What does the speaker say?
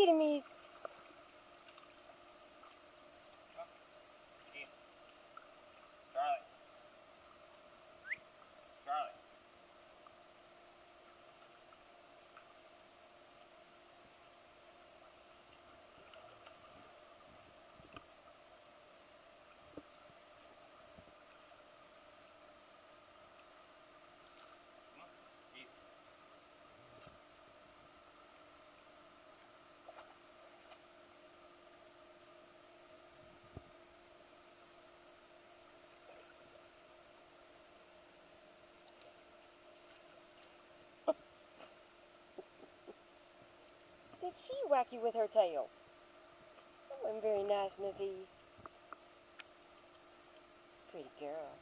kidding me? She whack you with her tail? That wasn't very nice, Miss Eve. Pretty girl.